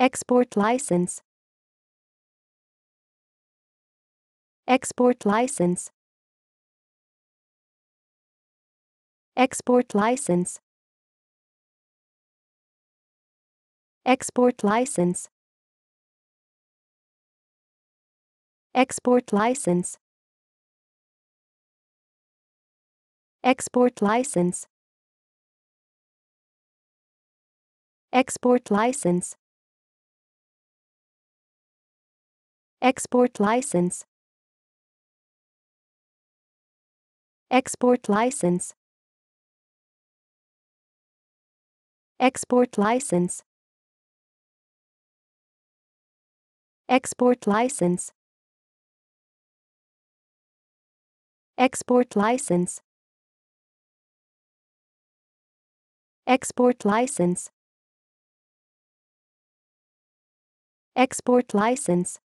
Export license. Export license. Export license. Export license. Export license. Export license. Export license. Export license. Export license. Export license. Export license. Export license. Export license. Export license.